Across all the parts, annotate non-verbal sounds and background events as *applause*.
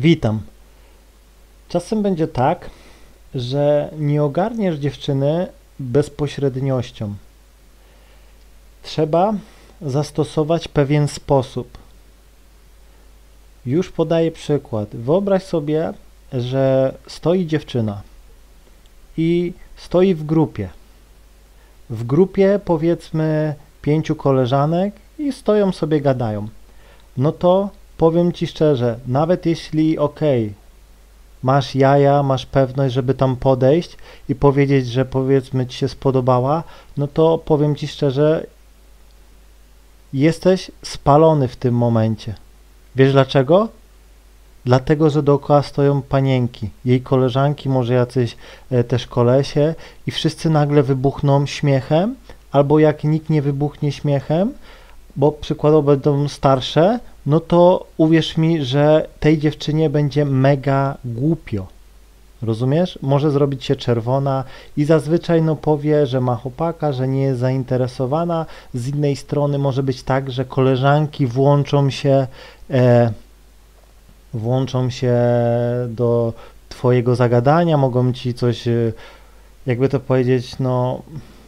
Witam. Czasem będzie tak, że nie ogarniesz dziewczyny bezpośredniością. Trzeba zastosować pewien sposób. Już podaję przykład. Wyobraź sobie, że stoi dziewczyna i stoi w grupie. W grupie powiedzmy pięciu koleżanek i stoją sobie gadają. No to powiem ci szczerze, nawet jeśli ok, masz jaja, masz pewność, żeby tam podejść i powiedzieć, że powiedzmy ci się spodobała, no to powiem ci szczerze, jesteś spalony w tym momencie. Wiesz dlaczego? Dlatego, że dookoła stoją panienki, jej koleżanki, może jacyś e, też kolesie i wszyscy nagle wybuchną śmiechem, albo jak nikt nie wybuchnie śmiechem, bo przykładowo będą starsze, no to uwierz mi, że tej dziewczynie będzie mega głupio. Rozumiesz? Może zrobić się czerwona i zazwyczaj no powie, że ma chłopaka, że nie jest zainteresowana. Z innej strony może być tak, że koleżanki włączą się e, włączą się do twojego zagadania, mogą ci coś, e, jakby to powiedzieć, no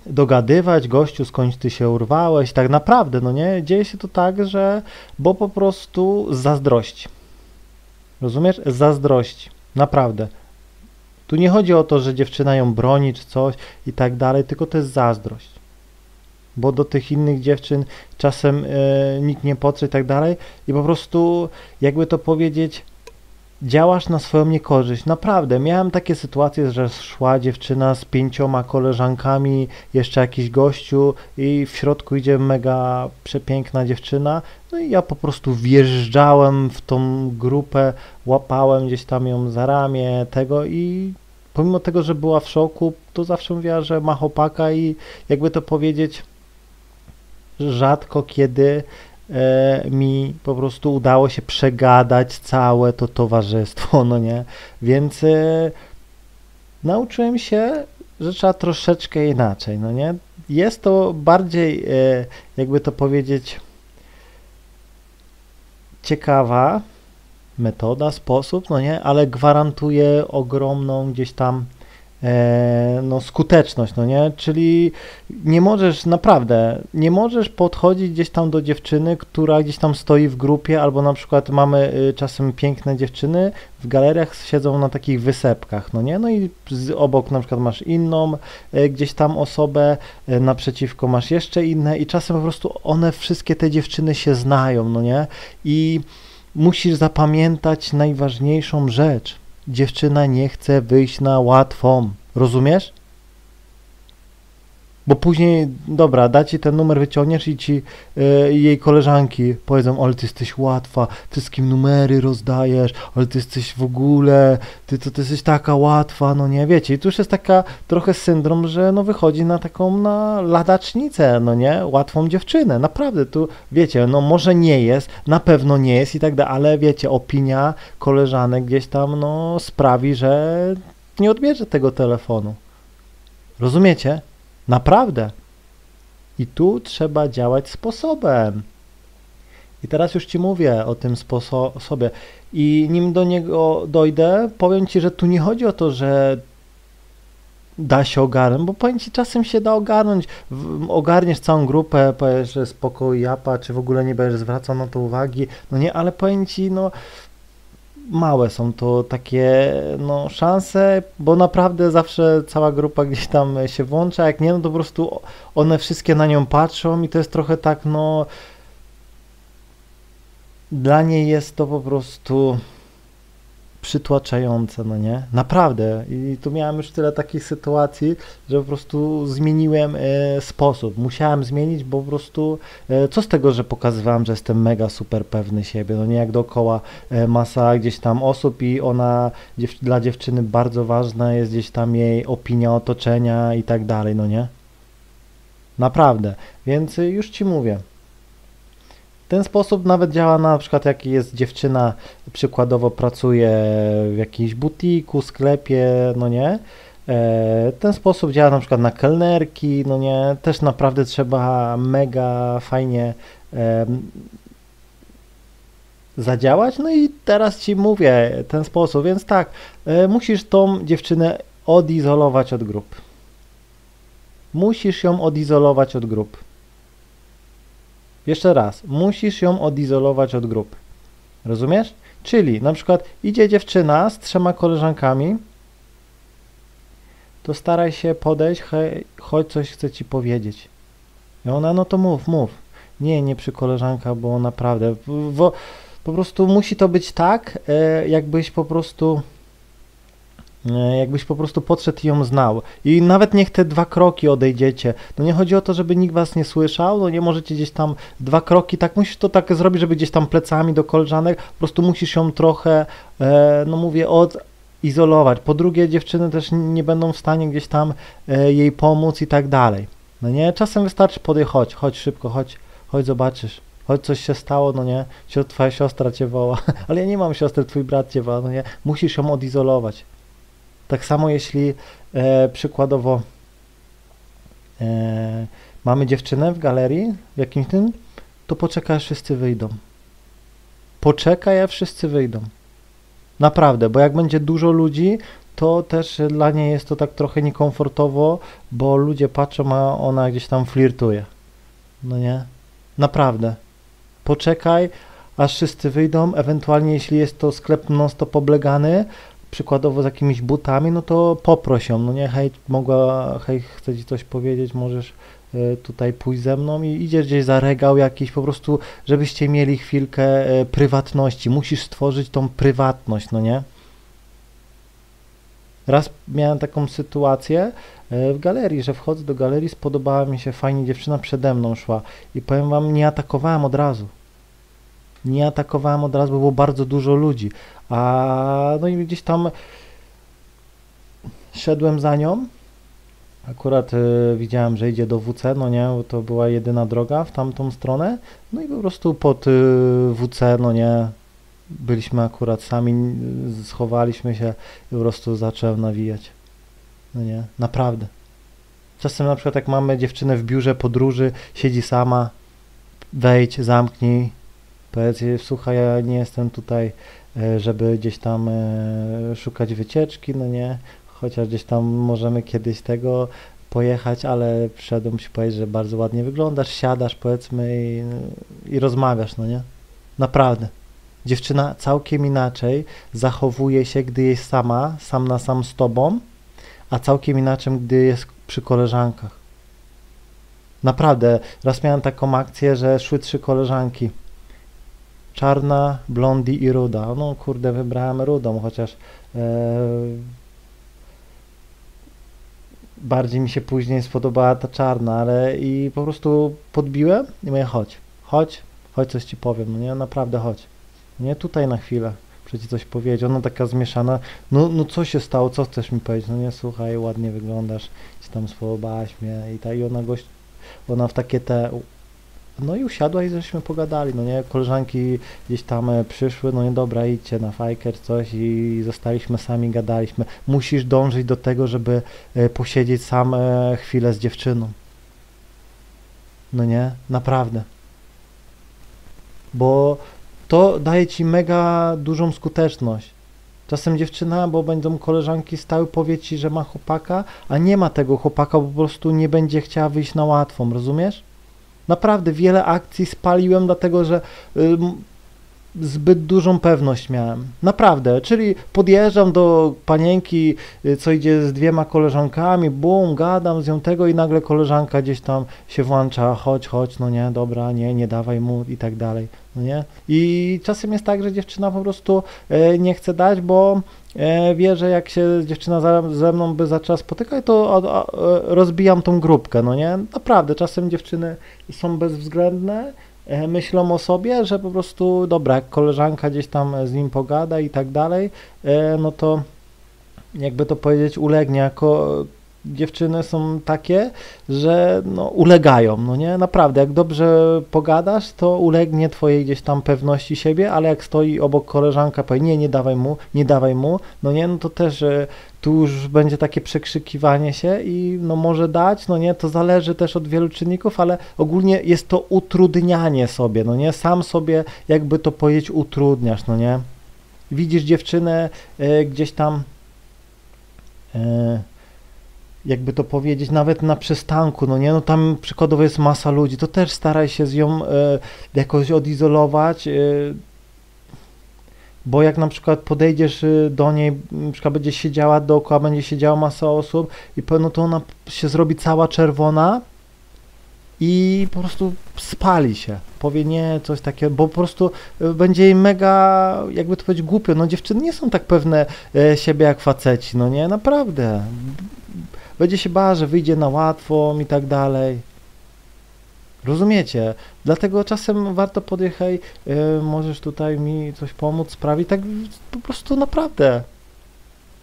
dogadywać, gościu, skądś ty się urwałeś, tak naprawdę, no nie? Dzieje się to tak, że, bo po prostu zazdrości. Rozumiesz? Zazdrości. Naprawdę. Tu nie chodzi o to, że dziewczyna ją broni czy coś i tak dalej, tylko to jest zazdrość. Bo do tych innych dziewczyn czasem e, nikt nie podszedł i tak dalej i po prostu, jakby to powiedzieć, działasz na swoją niekorzyść. Naprawdę, miałem takie sytuacje, że szła dziewczyna z pięcioma koleżankami, jeszcze jakiś gościu i w środku idzie mega przepiękna dziewczyna, no i ja po prostu wjeżdżałem w tą grupę, łapałem gdzieś tam ją za ramię tego i pomimo tego, że była w szoku, to zawsze mówiła, że ma chłopaka i jakby to powiedzieć, rzadko kiedy mi po prostu udało się przegadać całe to towarzystwo, no nie? Więc e, nauczyłem się, że trzeba troszeczkę inaczej, no nie? Jest to bardziej, e, jakby to powiedzieć, ciekawa metoda, sposób, no nie? Ale gwarantuje ogromną gdzieś tam E, no, skuteczność, no nie? Czyli nie możesz, naprawdę, nie możesz podchodzić gdzieś tam do dziewczyny, która gdzieś tam stoi w grupie, albo na przykład mamy y, czasem piękne dziewczyny, w galeriach siedzą na takich wysepkach, no nie? No i obok na przykład masz inną y, gdzieś tam osobę, y, naprzeciwko masz jeszcze inne i czasem po prostu one, wszystkie te dziewczyny się znają, no nie? I musisz zapamiętać najważniejszą rzecz – dziewczyna nie chce wyjść na łatwą. Rozumiesz? Bo później, dobra, da ci ten numer, wyciągniesz i ci y, jej koleżanki powiedzą, ale ty jesteś łatwa, wszystkim numery rozdajesz, ale ty jesteś w ogóle, ty to ty jesteś taka łatwa, no nie, wiecie. I tu już jest taka trochę syndrom, że no wychodzi na taką, na ladacznicę, no nie, łatwą dziewczynę, naprawdę, tu, wiecie, no może nie jest, na pewno nie jest i tak dalej, ale wiecie, opinia koleżanek gdzieś tam, no sprawi, że nie odbierze tego telefonu. Rozumiecie? Naprawdę. I tu trzeba działać sposobem. I teraz już Ci mówię o tym sposobie. I nim do niego dojdę, powiem Ci, że tu nie chodzi o to, że da się ogarnąć, bo powiem Ci, czasem się da ogarnąć. Ogarniesz całą grupę, powiesz, że spokój, japa, czy w ogóle nie będziesz zwracał na to uwagi. No nie, ale powiem Ci, no małe są to takie no, szanse, bo naprawdę zawsze cała grupa gdzieś tam się włącza, jak nie, no to po prostu one wszystkie na nią patrzą i to jest trochę tak, no dla niej jest to po prostu przytłaczające, no nie? Naprawdę. I tu miałem już tyle takich sytuacji, że po prostu zmieniłem e, sposób. Musiałem zmienić, bo po prostu e, co z tego, że pokazywałem, że jestem mega super pewny siebie, no nie? Jak dookoła e, masa gdzieś tam osób i ona dziew dla dziewczyny bardzo ważna jest gdzieś tam jej opinia otoczenia i tak dalej, no nie? Naprawdę. Więc e, już Ci mówię ten sposób nawet działa na przykład jak jest dziewczyna, przykładowo pracuje w jakimś butiku, sklepie, no nie? E, ten sposób działa na przykład na kelnerki, no nie? Też naprawdę trzeba mega fajnie zadziałać. No i teraz ci mówię ten sposób, więc tak, e, musisz tą dziewczynę odizolować od grup. Musisz ją odizolować od grup. Jeszcze raz, musisz ją odizolować od grup. Rozumiesz? Czyli na przykład idzie dziewczyna z trzema koleżankami, to staraj się podejść, hej, chodź coś chcę ci powiedzieć. I ona, no to mów, mów. Nie, nie przy koleżankach, bo naprawdę, bo, po prostu musi to być tak, e, jakbyś po prostu jakbyś po prostu podszedł i ją znał. I nawet niech te dwa kroki odejdziecie. No nie chodzi o to, żeby nikt was nie słyszał, no nie możecie gdzieś tam dwa kroki, tak musisz to tak zrobić, żeby gdzieś tam plecami do koleżanek, po prostu musisz ją trochę, e, no mówię, od izolować. Po drugie, dziewczyny też nie będą w stanie gdzieś tam jej pomóc i tak dalej. No nie, czasem wystarczy podejść, chodź, chodź szybko, chodź, chodź zobaczysz choć coś się stało, no nie, twoja siostra cię woła, *laughs* ale ja nie mam siostry, twój brat cię woła, no nie, musisz ją odizolować. Tak samo jeśli e, przykładowo e, mamy dziewczynę w galerii, w jakimś tym, to poczekaj, aż wszyscy wyjdą. Poczekaj, aż wszyscy wyjdą. Naprawdę, bo jak będzie dużo ludzi, to też dla niej jest to tak trochę niekomfortowo, bo ludzie patrzą, a ona gdzieś tam flirtuje. No nie? Naprawdę poczekaj, aż wszyscy wyjdą, ewentualnie jeśli jest to sklep non-stop oblegany, przykładowo z jakimiś butami, no to poproś ją, no nie, hej, mogła, hej, chcę ci coś powiedzieć, możesz y, tutaj pójść ze mną i idziesz gdzieś za regał jakiś, po prostu, żebyście mieli chwilkę y, prywatności, musisz stworzyć tą prywatność, no nie? Raz miałem taką sytuację y, w galerii, że wchodzę do galerii, spodobała mi się fajnie dziewczyna przede mną szła i powiem wam, nie atakowałem od razu nie atakowałem od razu, bo było bardzo dużo ludzi. A no i gdzieś tam szedłem za nią. Akurat y, widziałem, że idzie do WC, no nie, bo to była jedyna droga w tamtą stronę. No i po prostu pod y, WC, no nie, byliśmy akurat sami, schowaliśmy się i po prostu zacząłem nawijać. No nie, naprawdę. Czasem na przykład jak mamy dziewczynę w biurze podróży, siedzi sama, wejdź, zamknij, Powiedz jej, słuchaj, ja nie jestem tutaj, e, żeby gdzieś tam e, szukać wycieczki, no nie, chociaż gdzieś tam możemy kiedyś tego pojechać, ale przyszedłem ci powiedzieć, że bardzo ładnie wyglądasz, siadasz powiedzmy i, i rozmawiasz, no nie? Naprawdę. Dziewczyna całkiem inaczej zachowuje się, gdy jest sama, sam na sam z tobą, a całkiem inaczej, gdy jest przy koleżankach. Naprawdę, raz miałem taką akcję, że szły trzy koleżanki czarna, blondi i ruda. No kurde, wybrałem rudą, chociaż e, bardziej mi się później spodobała ta czarna, ale i po prostu podbiłem i mówię, chodź, chodź, chodź coś ci powiem, no nie, naprawdę chodź. Nie, tutaj na chwilę, przecież coś powiedzieć, ona taka zmieszana, no, no co się stało, co chcesz mi powiedzieć, no nie, słuchaj, ładnie wyglądasz, ci tam spodobałaś mnie i ta, i ona gość, ona w takie te no i usiadła i żeśmy pogadali, no nie, koleżanki gdzieś tam e, przyszły, no nie, dobra, idźcie na fajker, coś i zostaliśmy sami, gadaliśmy. Musisz dążyć do tego, żeby e, posiedzieć sam e, chwilę z dziewczyną. No nie, naprawdę. Bo to daje ci mega dużą skuteczność. Czasem dziewczyna, bo będą koleżanki stały, powie ci, że ma chłopaka, a nie ma tego chłopaka, bo po prostu nie będzie chciała wyjść na łatwą, rozumiesz? Naprawdę wiele akcji spaliłem, dlatego że zbyt dużą pewność miałem. Naprawdę, czyli podjeżdżam do panienki, y, co idzie z dwiema koleżankami, bum, gadam z nią tego i nagle koleżanka gdzieś tam się włącza, chodź, chodź, no nie, dobra, nie, nie dawaj mu i tak dalej, no nie. I czasem jest tak, że dziewczyna po prostu e, nie chce dać, bo e, wie, że jak się dziewczyna za, ze mną by zaczęła spotykać, to e, rozbijam tą grupkę, no nie. Naprawdę, czasem dziewczyny są bezwzględne, myślą o sobie, że po prostu dobra, koleżanka gdzieś tam z nim pogada i tak dalej, e, no to jakby to powiedzieć, ulegnie jako dziewczyny są takie, że no, ulegają, no nie, naprawdę, jak dobrze pogadasz, to ulegnie twojej gdzieś tam pewności siebie, ale jak stoi obok koleżanka, powie, nie, nie dawaj mu, nie dawaj mu, no nie, no to też e, tu już będzie takie przekrzykiwanie się i no może dać, no nie, to zależy też od wielu czynników, ale ogólnie jest to utrudnianie sobie, no nie, sam sobie jakby to powiedzieć utrudniasz, no nie. Widzisz dziewczynę e, gdzieś tam e, jakby to powiedzieć, nawet na przystanku, no nie, no tam przykładowo jest masa ludzi, to też staraj się z ją e, jakoś odizolować, e, bo jak na przykład podejdziesz e, do niej, na przykład będzie siedziała dookoła, będzie siedziała masa osób i pewno to ona się zrobi cała czerwona i po prostu spali się, powie nie, coś takiego, bo po prostu będzie jej mega, jakby to powiedzieć, głupio, no dziewczyny nie są tak pewne siebie jak faceci, no nie, naprawdę będzie się bała, że wyjdzie na łatwą i tak dalej. Rozumiecie? Dlatego czasem warto podjechać, yy, możesz tutaj mi coś pomóc, sprawić, tak po prostu naprawdę.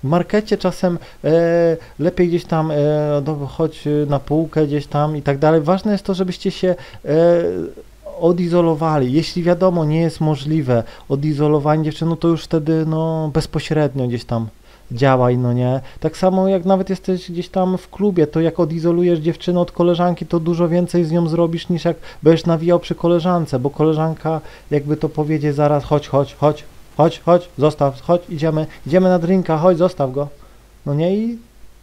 W markecie czasem e, lepiej gdzieś tam, do, chodź na półkę gdzieś tam i tak dalej. Ważne jest to, żebyście się e, odizolowali. Jeśli wiadomo, nie jest możliwe odizolowanie dziewczyn, no to już wtedy no, bezpośrednio gdzieś tam działaj, no nie? Tak samo jak nawet jesteś gdzieś tam w klubie, to jak odizolujesz dziewczynę od koleżanki, to dużo więcej z nią zrobisz niż jak będziesz nawijał przy koleżance, bo koleżanka jakby to powiedzie zaraz chodź, chodź, chodź, chodź, chodź, zostaw, chodź, idziemy, idziemy na drinka, chodź, zostaw go. No nie i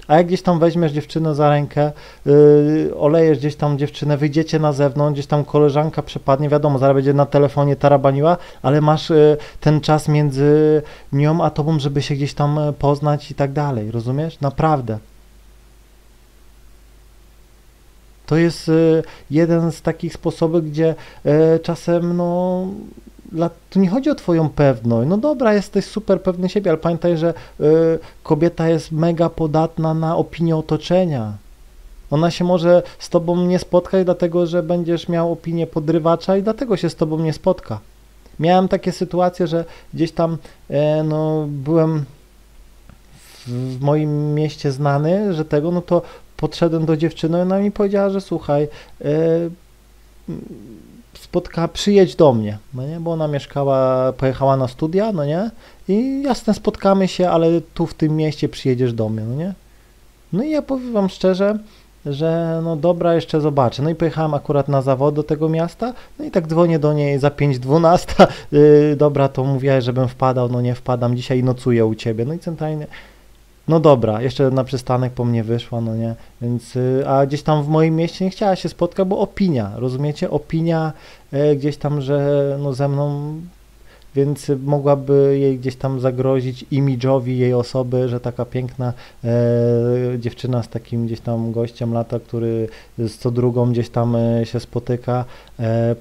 a jak gdzieś tam weźmiesz dziewczynę za rękę, yy, olejesz gdzieś tam dziewczynę, wyjdziecie na zewnątrz, gdzieś tam koleżanka przepadnie, wiadomo, zaraz będzie na telefonie tarabaniła, ale masz yy, ten czas między nią a tobą, żeby się gdzieś tam y, poznać i tak dalej, rozumiesz? Naprawdę. To jest y, jeden z takich sposobów, gdzie y, czasem no tu nie chodzi o twoją pewność. No dobra, jesteś super pewny siebie, ale pamiętaj, że y, kobieta jest mega podatna na opinię otoczenia. Ona się może z tobą nie spotkać, dlatego że będziesz miał opinię podrywacza i dlatego się z tobą nie spotka. Miałem takie sytuacje, że gdzieś tam e, no, byłem w, moim mieście znany, że tego, no to podszedłem do dziewczyny i ona mi powiedziała, że słuchaj, e, spotka, przyjedź do mnie, no nie, bo ona mieszkała, pojechała na studia, no nie, i jasne, spotkamy się, ale tu w tym mieście przyjedziesz do mnie, no nie. No i ja powiem wam szczerze, że no dobra, jeszcze zobaczę. No i pojechałem akurat na zawód do tego miasta, no i tak dzwonię do niej za 5.12, *laughs* yy, dobra, to mówię, żebym wpadał, no nie wpadam, dzisiaj nocuję u ciebie, no i centralnie no dobra, jeszcze na przystanek po mnie wyszła, no nie, więc, y, a gdzieś tam w moim mieście nie chciała się spotkać, bo opinia, rozumiecie, opinia e, gdzieś tam, że no ze mną, więc mogłaby jej gdzieś tam zagrozić imidżowi jej osoby, że taka piękna e, dziewczyna z takim gdzieś tam gościem lata, który z co drugą gdzieś tam e, się spotyka, e,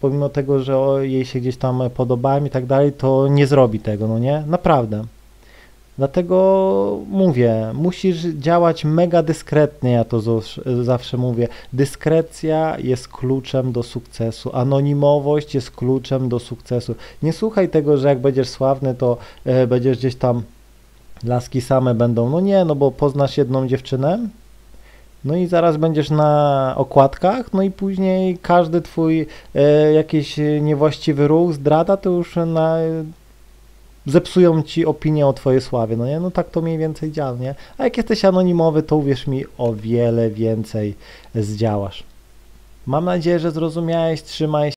pomimo, tego, że jej się gdzieś tam podobałem i tak dalej, to nie zrobi tego, no nie, naprawdę. Dlatego mówię, musisz działać mega dyskretnie, ja to zawsze mówię. Dyskrecja jest kluczem do sukcesu, anonimowość jest kluczem do sukcesu. Nie słuchaj tego, że jak będziesz sławny, to e, będziesz gdzieś tam, laski same będą. No nie, no bo poznasz jedną dziewczynę, no i zaraz będziesz na okładkach, no i później każdy twój e, jakiś niewłaściwy ruch, zdrada, to już na zepsują ci opinię o twojej sławie, no nie? No tak to mniej więcej działa, nie? A jak jesteś anonimowy, to uwierz mi, o wiele więcej zdziałasz. Mam nadzieję, że zrozumiałeś, trzymaj się.